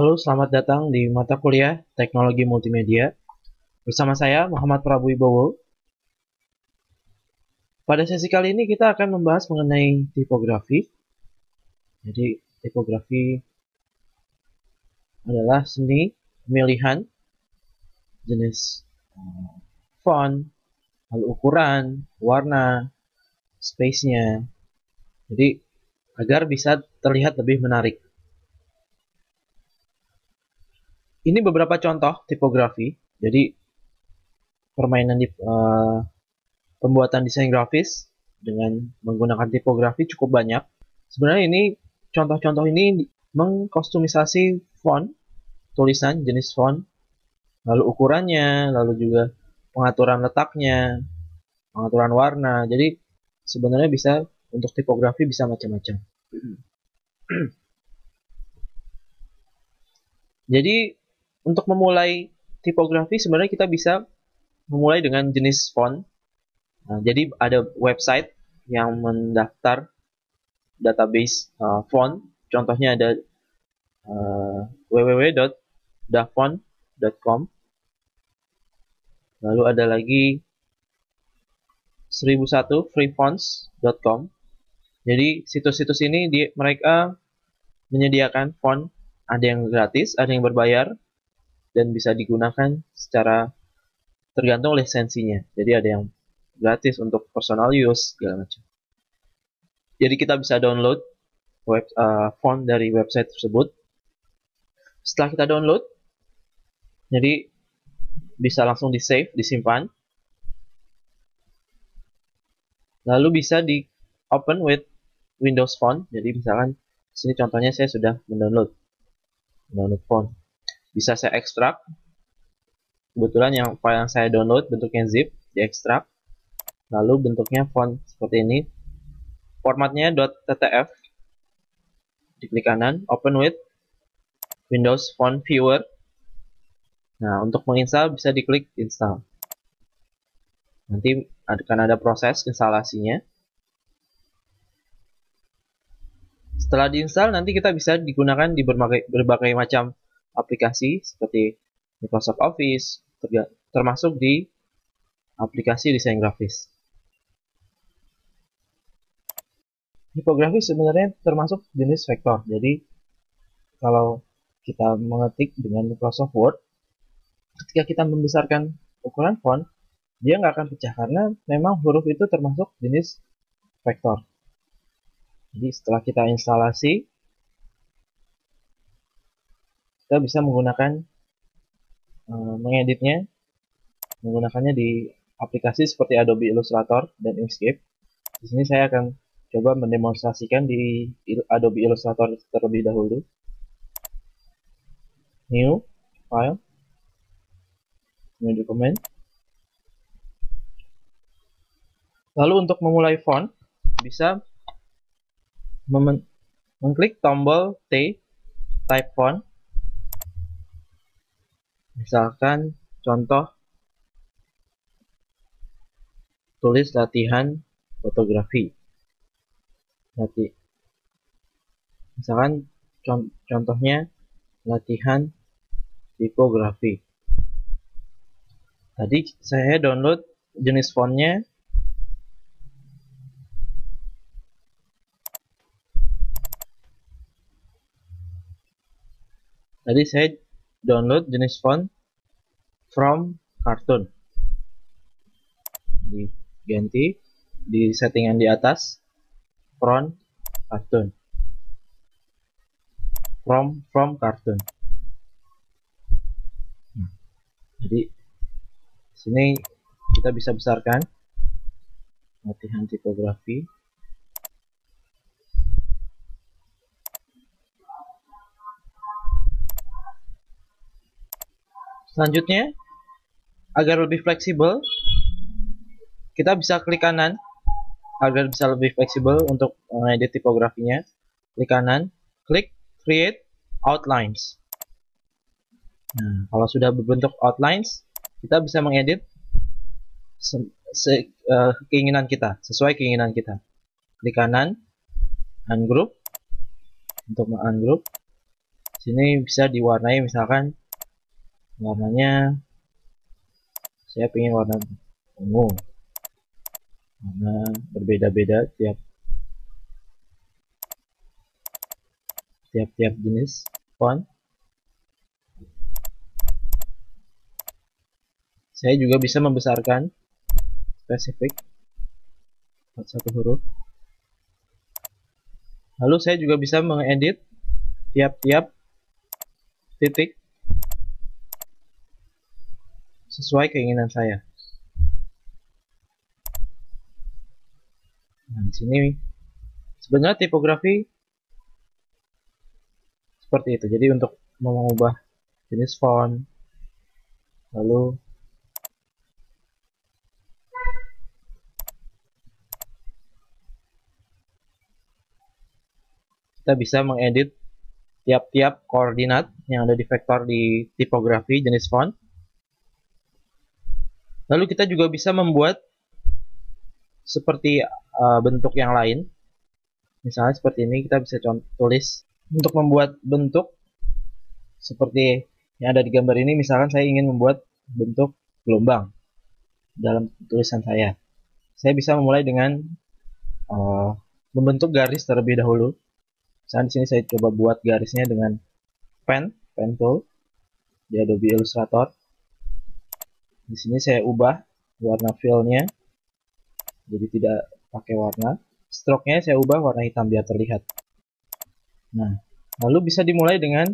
Halo, selamat datang di mata kuliah Teknologi Multimedia. Bersama saya Muhammad Prabu Wibowo. Pada sesi kali ini kita akan membahas mengenai tipografi. Jadi, tipografi adalah seni pemilihan jenis eh, font, lalu ukuran, warna, space-nya. Jadi, agar bisa terlihat lebih menarik. Ini beberapa contoh tipografi. Jadi permainan di uh, pembuatan desain grafis dengan menggunakan tipografi cukup banyak. Sebenarnya ini contoh-contoh ini mengkostumisasi font, tulisan jenis font, lalu ukurannya, lalu juga pengaturan letaknya, pengaturan warna. Jadi sebenarnya bisa untuk tipografi bisa macam-macam. Jadi untuk memulai tipografi sebenarnya kita bisa memulai dengan jenis font. Nah, jadi ada website yang mendaftar database uh, font. Contohnya ada uh, www.dafont.com. Lalu ada lagi 1001 freefonts.com. Jadi situs-situs ini di, mereka menyediakan font ada yang gratis, ada yang berbayar, dan bisa digunakan secara tergantung lisensinya. Jadi ada yang gratis untuk personal use segala macam. Jadi kita bisa download web uh, font dari website tersebut. Setelah kita download, jadi bisa langsung di save, disimpan. Lalu bisa di open with Windows Font. Jadi misalkan sini contohnya saya sudah mendownload download font bisa saya ekstrak kebetulan yang file yang saya download bentuknya zip diekstrak lalu bentuknya font seperti ini. Formatnya .ttf diklik kanan open with Windows Font Viewer. Nah untuk menginstal bisa diklik install. Nanti akan ada proses instalasinya. Setelah diinstal nanti kita bisa digunakan di berbagai, berbagai macam aplikasi seperti Microsoft Office, termasuk di aplikasi desain grafis. Tipografi sebenarnya termasuk jenis vektor. Jadi kalau kita mengetik dengan Microsoft Word, ketika kita membesarkan ukuran font, dia nggak akan pecah karena memang huruf itu termasuk jenis vektor. Jadi setelah kita instalasi, kita bisa menggunakan uh, mengeditnya menggunakannya di aplikasi seperti Adobe Illustrator dan Inkscape. Di sini saya akan coba mendemonstrasikan di Adobe Illustrator terlebih dahulu. New file, new document. Lalu untuk memulai font bisa mengklik tombol T type font Misalkan contoh tulis latihan fotografi. Lati misalkan contohnya latihan tipografi. Tadi saya download jenis fontnya Tadi saya download jenis font from cartoon diganti di settingan di atas from cartoon from from cartoon nah, jadi sini kita bisa besarkan latihan tipografi Selanjutnya, agar lebih fleksibel, kita bisa klik kanan agar bisa lebih fleksibel untuk mengedit tipografinya. Klik kanan, klik create outlines. Nah, kalau sudah berbentuk outlines, kita bisa mengedit se se uh, keinginan kita, sesuai keinginan kita. Klik kanan, ungroup untuk ungroup. Sini bisa diwarnai misalkan warnanya saya ingin warna ungu. Warna berbeda-beda tiap tiap-tiap jenis font. Saya juga bisa membesarkan spesifik satu huruf. Lalu saya juga bisa mengedit tiap-tiap titik sesuai keinginan saya. Nah, di sini sebenarnya tipografi seperti itu. Jadi untuk mengubah jenis font, lalu kita bisa mengedit tiap-tiap koordinat yang ada di vektor di tipografi jenis font. Lalu kita juga bisa membuat seperti uh, bentuk yang lain. Misalnya seperti ini kita bisa tulis untuk membuat bentuk seperti yang ada di gambar ini misalkan saya ingin membuat bentuk gelombang dalam tulisan saya. Saya bisa memulai dengan uh, membentuk garis terlebih dahulu Misalnya di sini saya coba buat garisnya dengan pen, pen tool di Adobe Illustrator. Di sini saya ubah warna fill-nya jadi tidak pakai warna. Stroke-nya saya ubah warna hitam biar terlihat. Nah, lalu bisa dimulai dengan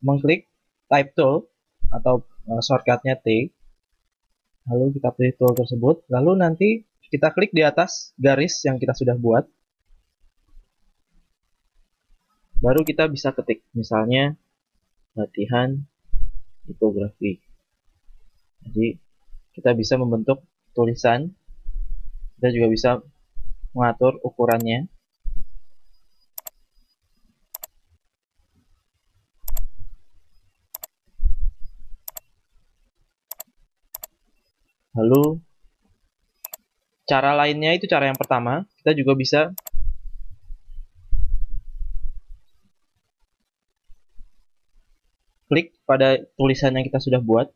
mengklik type tool atau uh, shortcutnya T. Lalu kita pilih tool tersebut. Lalu nanti kita klik di atas garis yang kita sudah buat baru kita bisa ketik misalnya latihan tipografi jadi kita bisa membentuk tulisan kita juga bisa mengatur ukurannya lalu cara lainnya itu cara yang pertama kita juga bisa klik pada tulisan yang kita sudah buat.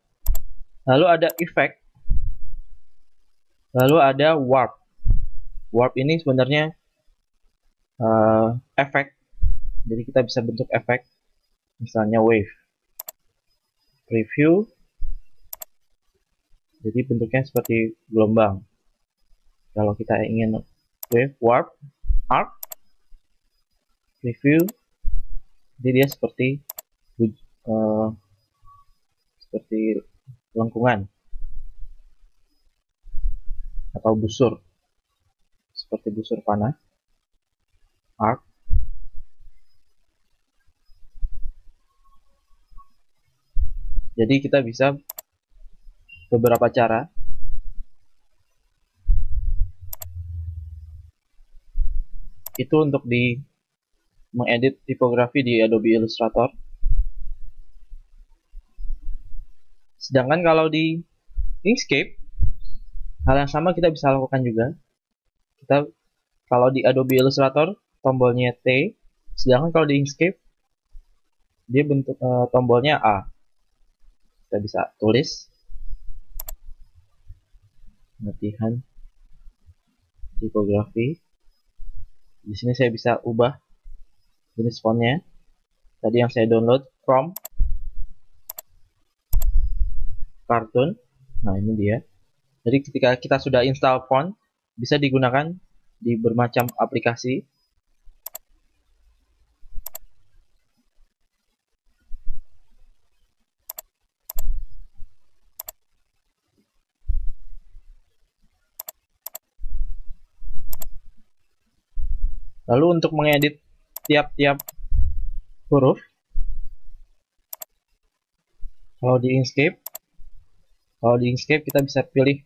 Lalu ada effect. Lalu ada warp. Warp ini sebenarnya uh, efek. Jadi kita bisa bentuk efek. Misalnya wave. Preview. Jadi bentuknya seperti gelombang. Kalau kita ingin wave, warp, arc, preview, jadi dia seperti uh, seperti lengkungan atau busur. Seperti busur panah. Arc jadi kita bisa beberapa cara. Itu untuk di mengedit tipografi di Adobe Illustrator Sedangkan kalau di Inkscape, hal yang sama kita bisa lakukan juga. Kita kalau di Adobe Illustrator tombolnya T, sedangkan kalau di Inkscape dia bentuk uh, tombolnya A. Kita bisa tulis latihan tipografi. Di sini saya bisa ubah jenis fontnya. Tadi yang saya download from kartun. Nah ini dia. Jadi ketika kita sudah install font bisa digunakan di bermacam aplikasi. Lalu untuk mengedit tiap-tiap huruf, kalau di Inkscape, kalau di Inkscape kita bisa pilih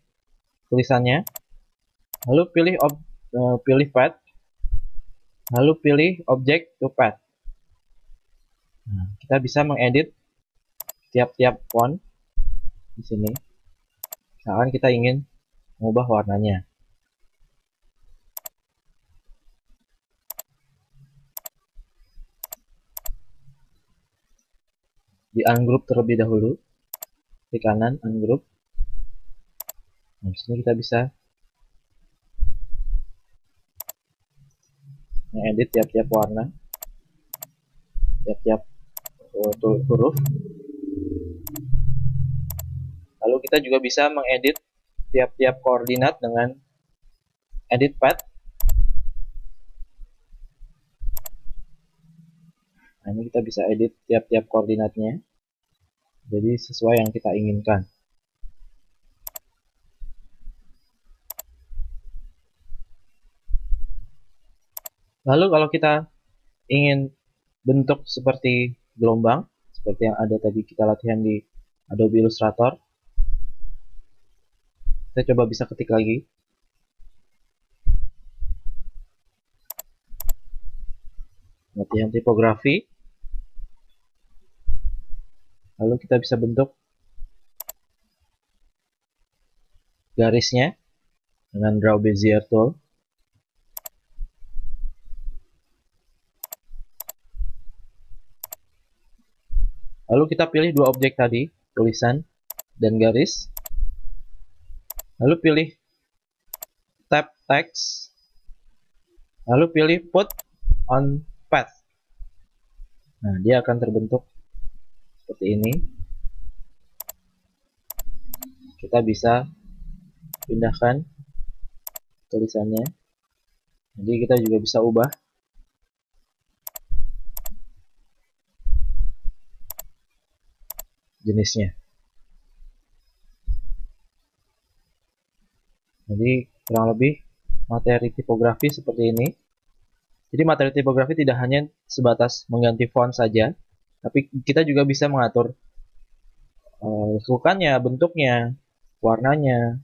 tulisannya, lalu pilih ob, uh, pilih pad, lalu pilih object to pad. Nah, kita bisa mengedit tiap-tiap font di sini. Misalkan kita ingin mengubah warnanya. di ungroup terlebih dahulu di kanan ungroup. Nah di sini kita bisa ngedit tiap-tiap warna tiap-tiap huruf. Lalu kita juga bisa mengedit tiap-tiap koordinat dengan edit path. Nah, ini kita bisa edit tiap-tiap koordinatnya. Jadi sesuai yang kita inginkan. Lalu kalau kita ingin bentuk seperti gelombang, seperti yang ada tadi kita latihan di Adobe Illustrator, kita coba bisa ketik lagi. Latihan tipografi lalu kita bisa bentuk garisnya dengan draw bezier tool. Lalu kita pilih dua objek tadi tulisan dan garis. Lalu pilih tab text. Lalu pilih put on path. Nah dia akan terbentuk seperti ini. Kita bisa pindahkan tulisannya. Jadi kita juga bisa ubah. Jenisnya. Jadi kurang lebih materi tipografi seperti ini. Jadi materi tipografi tidak hanya sebatas mengganti font saja tapi kita juga bisa mengatur uh, bentuknya, warnanya,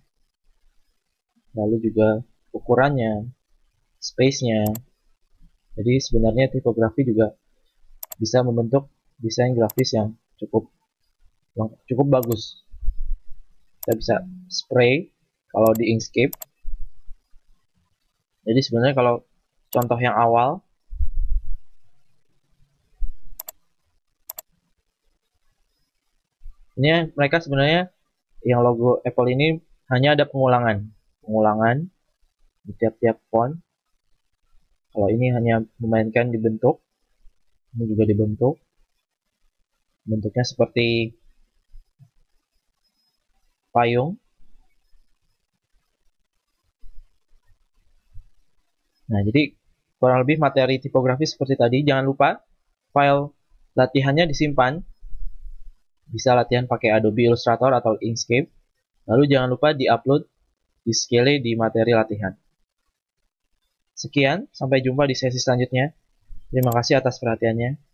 lalu juga ukurannya, space-nya. Jadi sebenarnya tipografi juga bisa membentuk desain grafis yang cukup cukup bagus. Kita bisa spray kalau di Inkscape. Jadi sebenarnya kalau contoh yang awal ini mereka sebenarnya yang logo Apple ini hanya ada pengulangan. Pengulangan di tiap-tiap font. Kalau ini hanya memainkan dibentuk ini juga dibentuk bentuknya seperti payung. Nah jadi kurang lebih materi tipografi seperti tadi. Jangan lupa file latihannya disimpan bisa latihan pakai Adobe Illustrator atau Inkscape. Lalu jangan lupa di-upload di scale di materi latihan. Sekian, sampai jumpa di sesi selanjutnya. Terima kasih atas perhatiannya.